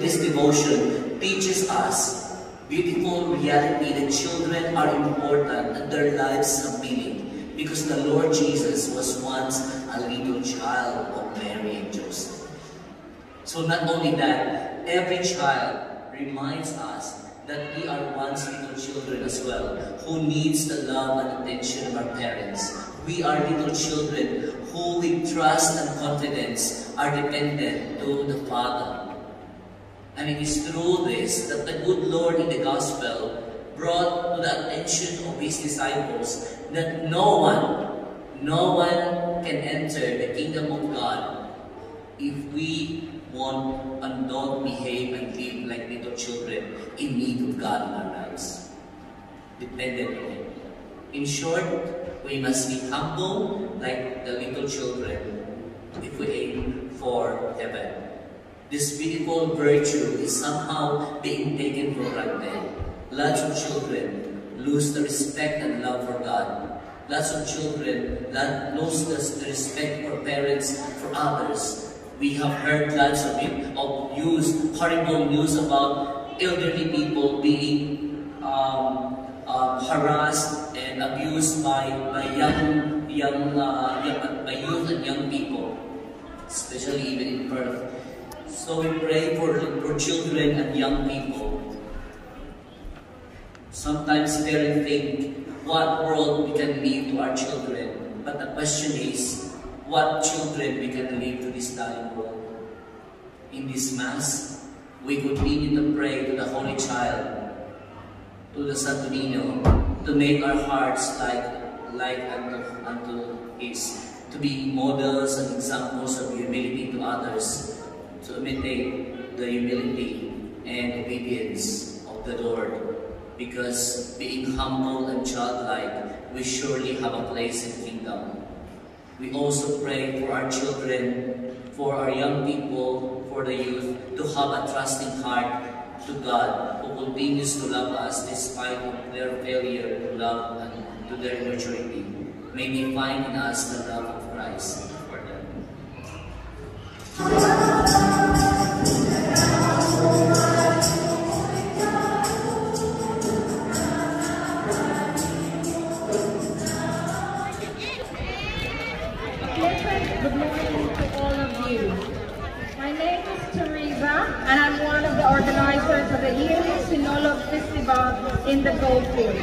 This devotion teaches us beautiful reality that children are important and their lives have meaning because the Lord Jesus was once a little child of Mary and Joseph. So not only that, every child reminds us that we are once little children as well, who needs the love and attention of our parents. We are little children who with trust and confidence are dependent to the Father. And it is through this that the good Lord in the Gospel brought to the attention of His disciples that no one, no one can enter the kingdom of God if we want and don't behave and live like little children in need of God in our lives. Dependent on Him. In short, we must be humble like the little children if we aim for heaven. This beautiful virtue is somehow being taken for granted. Lots of children lose the respect and love for God. Lots of children lose the respect for parents, for others. We have heard lots of, it, of news, horrible news about elderly people being um, uh, harassed and abused by, by young, young, uh, young, by youth and young people, especially even in Perth. So we pray for, for children and young people. Sometimes parents think what world we can leave to our children. But the question is, what children we can leave to this dying world? In this Mass, we continue to pray to the Holy Child, to the Santo Niño, to make our hearts like, like unto, unto His, to be models and examples of humility to others, to imitate the humility and obedience of the Lord. Because being humble and childlike, we surely have a place in kingdom. We also pray for our children, for our young people, for the youth, to have a trusting heart to God, who continues to love us despite their failure to love and to their maturity. May they find in us the love of Christ for them. In the Goldfield.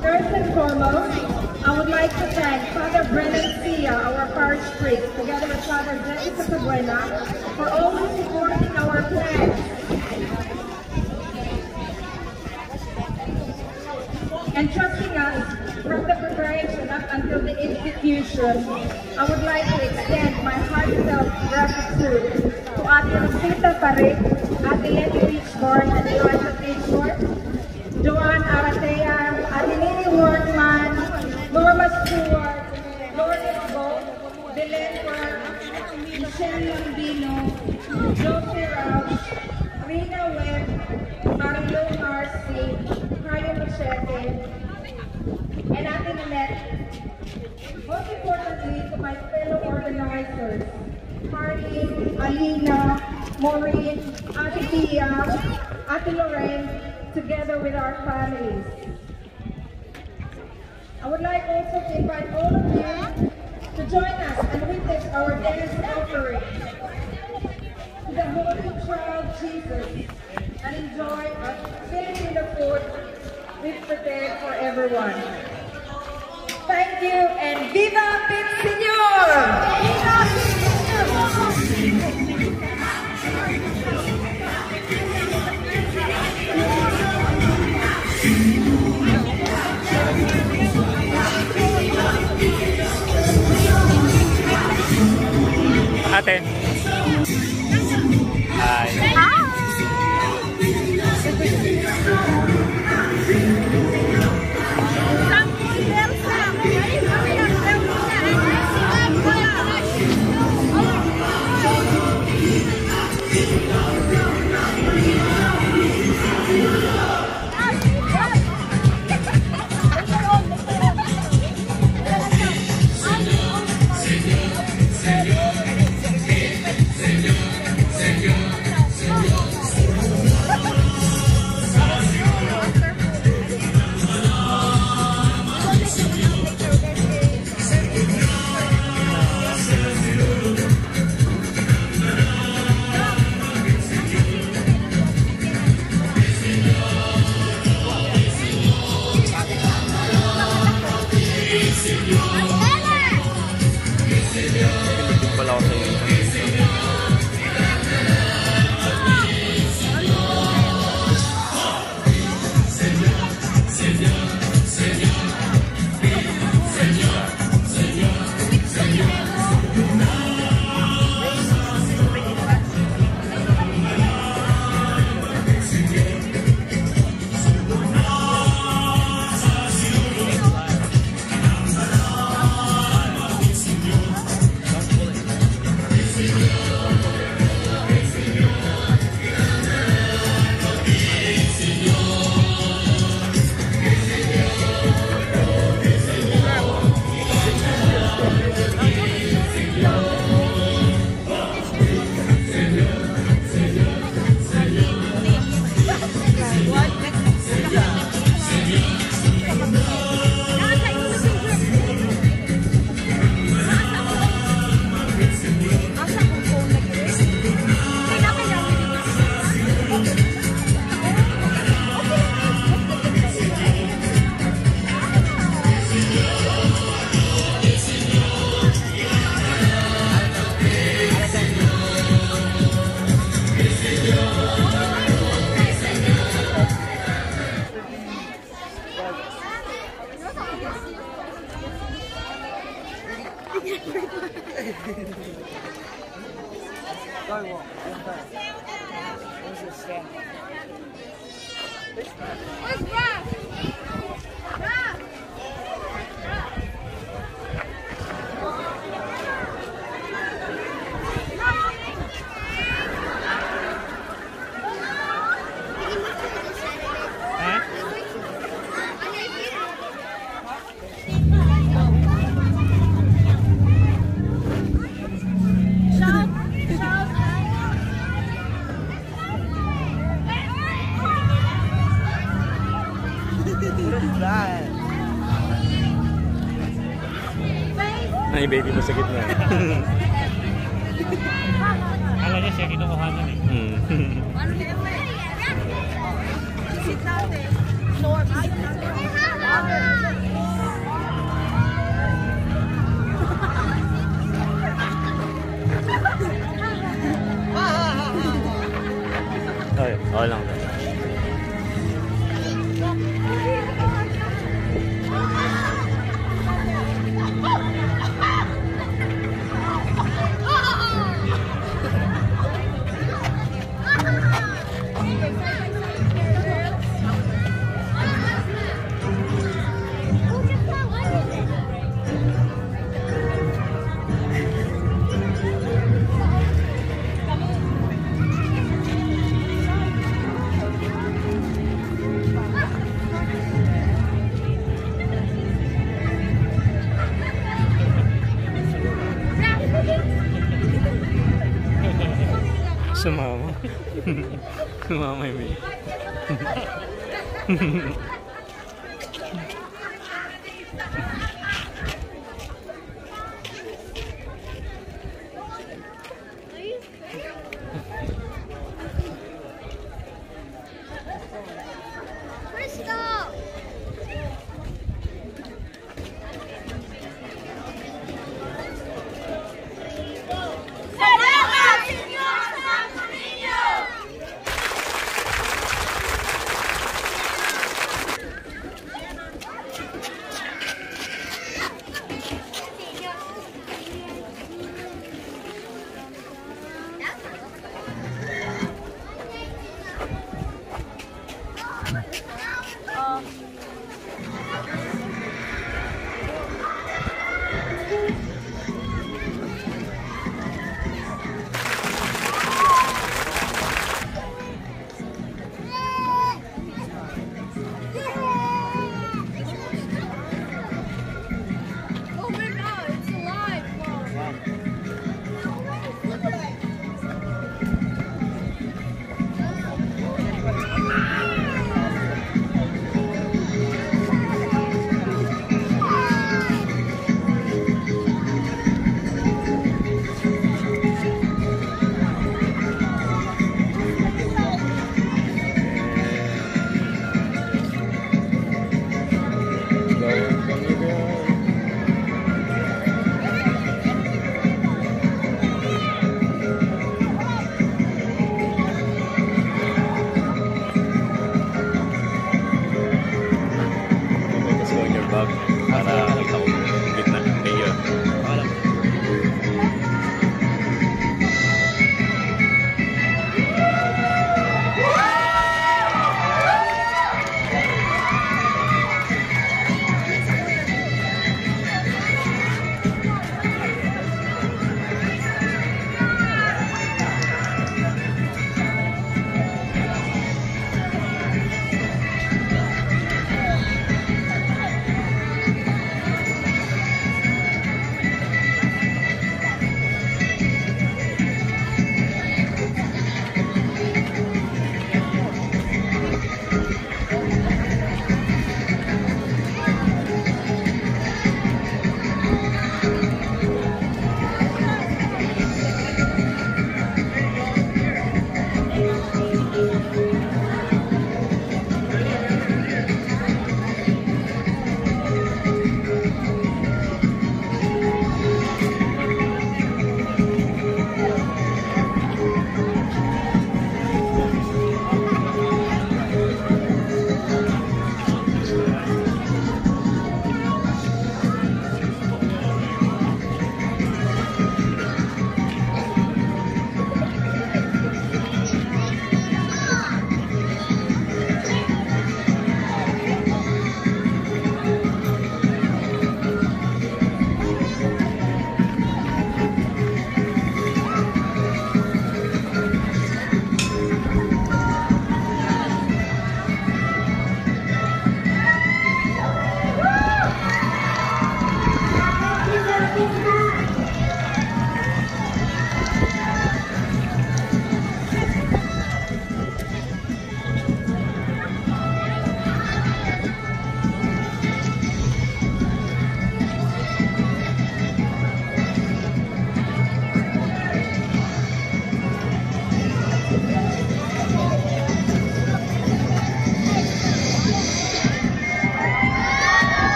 First and foremost, I would like to thank Father Brennan Sia, our parish priest, together with Father Jessica Cabrera, for always supporting our plans and trusting us from the preparation up until the execution. I would like to extend my heartfelt gratitude to Ate Rosita Parik, Ate Letty Richborn, and Elisha Pitchford, Joanne Aratea, Ate Nini Workman, Norma Stewart, Lord Bo, Belen Work, Michelle Lambino, Josie Roush, Rina Webb, Marilo Marcy, Carly Machete, and Ate Nanette. Most importantly, to my fellow organizers, Harley, Alina, Maureen, Ate Tia, Ate Lorraine, together with our families. I would like also to invite all of you to join us and witness our dance offering to the Holy Child Jesus and enjoy a Filipino food we've prepared for everyone. Ay, baby mo sa gitna. Akala niya siya kinukuha nun eh. Hmm. Ay, oo lang. Sumama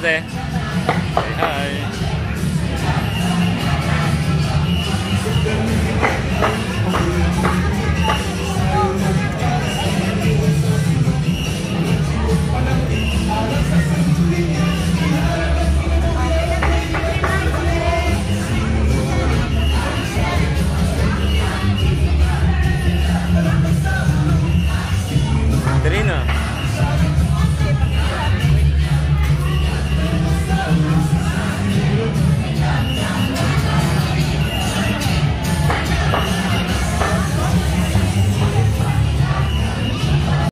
Fíjate.